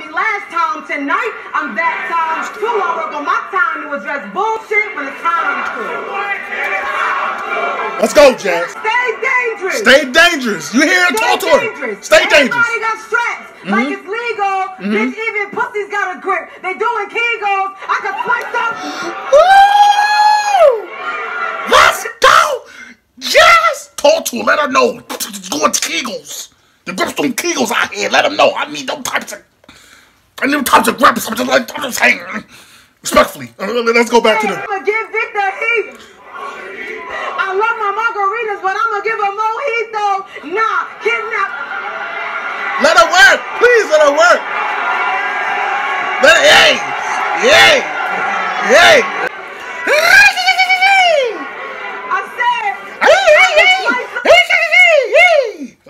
me last time. Tonight, I'm that time too. Work on my time to address bullshit when it's time to. Let's go, Jaz. Stay dangerous. Stay dangerous. You hear it? Talk to her. dangerous. Stay Everybody dangerous. Mm-hmm. got straps. Like it's legal. Bitch, even pussies got a grip. They doing kegels. I can slice up. Woo! Let's go! Yes! Talk to her. Let her know. Going to Kegels. The grips on Kegels out here. Let them know. I need them types of. I types of grips. I'm just like, I'm just saying. Respectfully. Uh, Let's go back to the. I'ma give Vic the heat. I love my margaritas, but I'ma give a mojito. Nah, kidnap. Let her work. Please let her work. Let her. Yay! Yay! Yay! I said.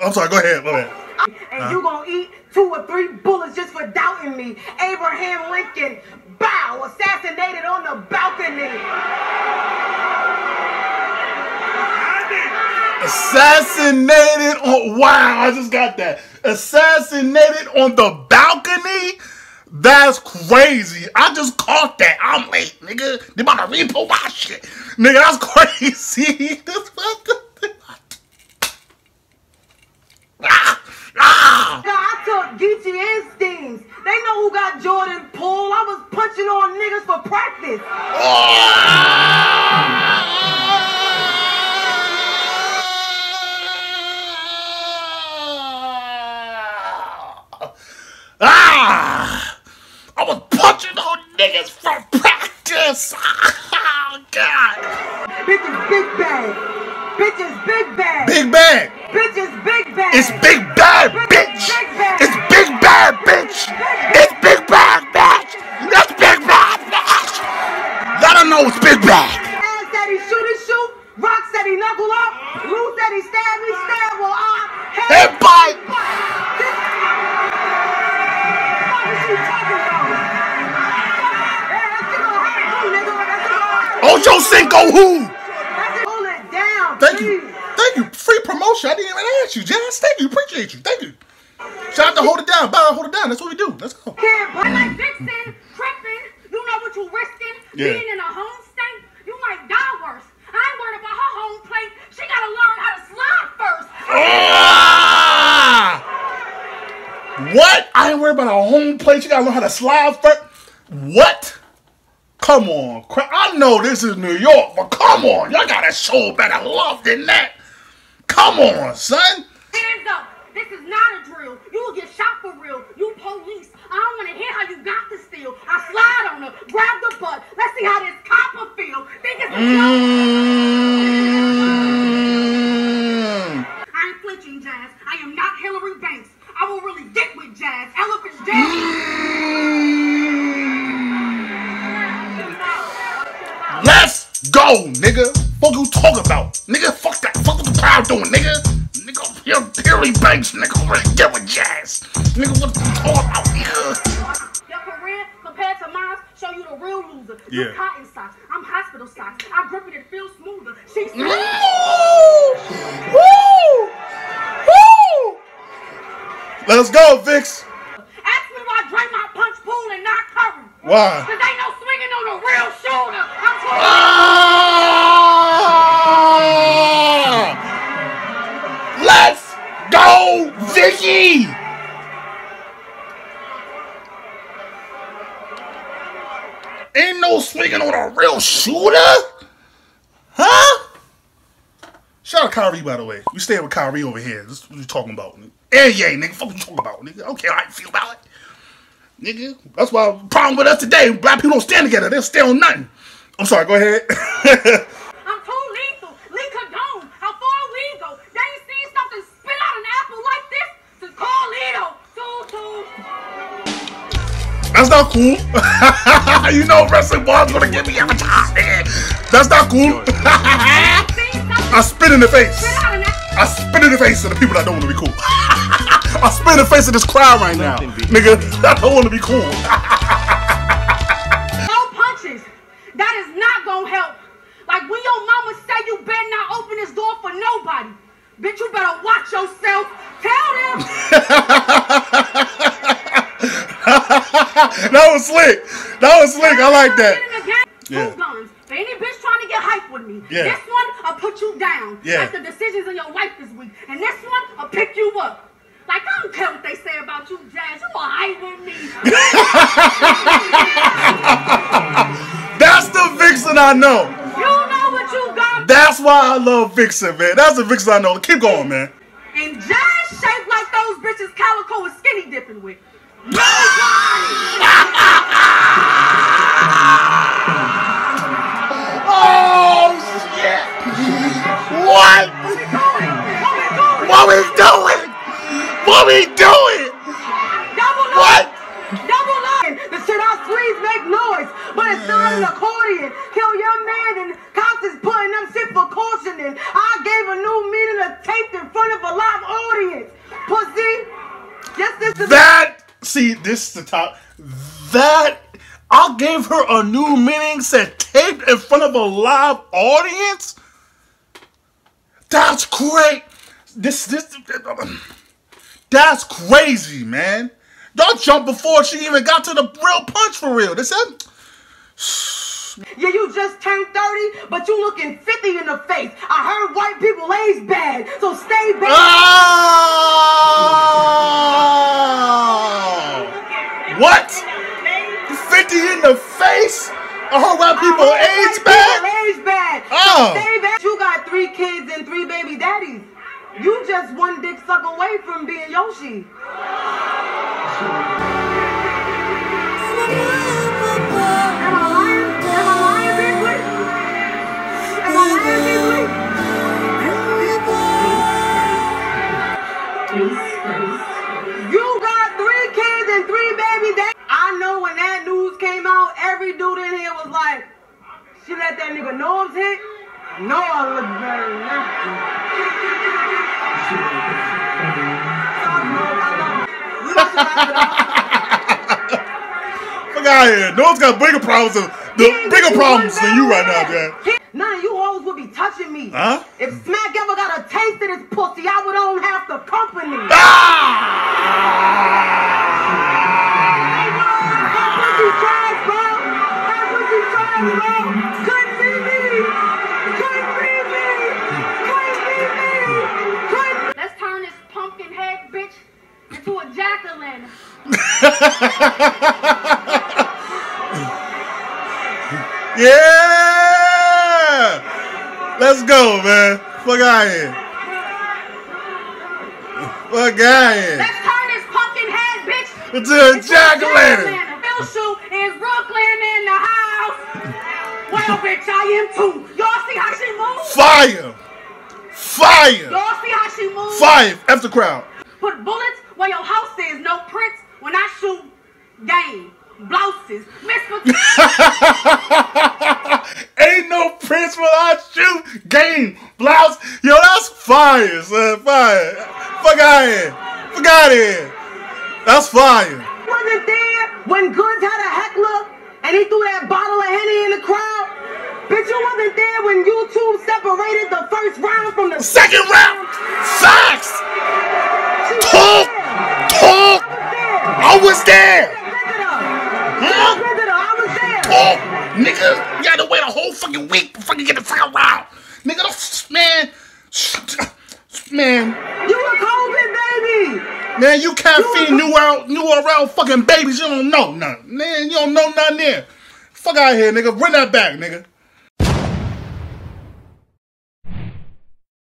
I'm sorry, go ahead. Go ahead. And you gonna eat two or three bullets just doubting me. Abraham Lincoln, bow, assassinated on the balcony. Assassinated on wow, I just got that. Assassinated on the balcony? That's crazy. I just caught that. I'm late, nigga. They about to repo my shit. Nigga, that's crazy. That's what the Ah! Ah! I took Geechi and Steams. They know who got Jordan Poole. I was punching on niggas for practice. Ah! I was punching on niggas for practice. Oh, God. Bitches big bag. Bitches big bag. Big bag. Bitches big bag. It's big bad, bitch. It's big bad, bitch. It's big bad, bitch. It's big bad, bitch. Let her know it's big bad. Ass said he shoot and shoot. Rock said he knuckle up. Lou said he stab me, stab. Well, I Headbutt. What is she talking about? Yeah, that shit gonna hurt you, nigga. That shit gonna hurt. Cinco who? Pull it down, Thank please. you. Thank you. Free promotion. I didn't even ask you, Jaz. Thank you. Appreciate you. Thank you. Shout out to Hold It Down. Bye, Hold It Down. That's what we do. Let's go. I play like Viixen, tripping. You know what you risking? Yeah. Being in a home state. You like die worse. I ain't worried about her home plate. She gotta learn how to slide first. Ah! What? I ain't worried about a home plate. You gotta learn how to slide first. What? Come on. I know this is New York, but come on. Y'all gotta show better love than that. Come on, son. Hands up. This is not a drill. You will get shot for real. You police. I don't want to hear how you got the steal. I slide on her, grab the butt. Let's see how this copper feel. Think it's a Mm. I ain't flinching, Jaz. I am not Hilary Banks. I will really get with Jaz. Elephant's Jaz. Let's go, nigga. Fuck you talking about? Nigga, fuck that. Fuck what the crowd doing, nigga. Nigga, here, Perry Banks, nigga, ready to get with Jaz. Nigga, what you talking about, nigga? Your career compared to mine show you the real loser. You Yeah. cotton socks. I'm hospital socks. I grip it and feel smoother. She's Woo! Woo! Woo! Let's go, Vix. Ask me why Draymond punch Poole and not Curry. Why? Cause ain't no swinging on a real shooter. Ah! Let's go, Vicky. Ain't no swinging on a real shooter, huh? Shout out Kyrie, by the way. We staying with Kyrie over here. This is what you talking about. And yeah, nigga. Fuck what you talking about, nigga. I don't care how you feel about it. Nigga. That's why problem with us today. Black people don't stand together. They'll stay on nothing. I'm sorry, go ahead. I'm too lethal. Lee Condone. How far we go? They ain't seen something spit out an apple like this since Carlito. Too, too. That's not cool. you know wrestling ball's gonna get me every time, nigga. That's not cool. I spit in the face. spit out an apple. I spit in the face of the people that don't want to be cool. I spit in the face of this crowd right now. Nigga, I don't want to be cool. Nobody. Bitch, you better watch yourself. Tell them. that was slick. That was slick. I like that. Yeah. Guns. Any bitch trying to get hype with me. Yeah. This one, I'll put you down. Yeah. Like the decisions of your life this week. And this one, I'll pick you up. Like, I don't care what they say about you, Jaz. You a hype with me. That's the Viixen I know. you know what you got. That's why I love Viixen, man. That's the Viixen I know. Keep going, man. And Jaz shaped like those bitches Calicoe is skinny dipping with. Oh shit! What? What we doing? What we doing? What? up. Double up. The squeeze make noise, but it's not an accordion. Kill your man and cops is putting them shit for cautioning. I gave a new meaning to tape in front of a live audience. Pussy. Yes, this is That see, this is the top. That I gave her a new meaning said taped in front of a live audience. That's great. This this um, that's crazy, man. Y'all jumped before she even got to the real punch for real. This is Yeah, you just turned 30, but you looking 50 in the face. I heard white people age bad, so stay bad. Oh! Ah! What? 50 in the face? I heard white people I heard age white bad? People age bad. Oh. So ah! stay back. You got three kids and three baby daddies. You just one dick suck away from being Yoshi. Am I lying? Am I lying, Big Wig? Am I lying, Big Wig? You got three kids and three baby. I know when that news came out, every dude in here was like, she let that nigga Norm's hit. No, I look better than that. Out here. No one's got bigger problems than the bigger problems than you right now, Jack. None of you hoes would be touching me. Huh? If Smack ever got a taste of this pussy, I would own half the company. Ah! That pussy trash, bro. That pussy trash, bro. Couldn't be me. Couldn't be me. Couldn't be me. Couldn't Let's turn this pumpkin head bitch into a jack-o'-lantern. Yeah! Let's go, man. Fuck out here. Fuck out here. Let's turn this pumpkin head bitch It's a jack-o'-lantern. Bill Shoe is Brooklyn in the house. Well, bitch, I am too. Y'all see how she moves? Fire! Fire! Y'all see how she moves? Fire! F the crowd. Put bullets where your house is. No prints when I shoot game. Blouses. Miss Ain't no prince without shoot. Game. Blouse. Yo, that's fire, son. Fire. Fuck out here. Fuck out here. That's fire. wasn't there when Goodz had a heckler and he threw that bottle of Henny in the crowd? Bitch, you wasn't there when YouTube separated the first round from the Second round. Facts. Talk. Talk. I was there. Huh? I was there. Talk. Nigga, you gotta wait a whole fucking week before you get the second round. Nigga, man. Man. You a COVID baby. Man, you can't feed new world, new world fucking babies. You don't know nothing. Man, you don't know nothing there. Fuck out here, nigga. Bring that back, nigga.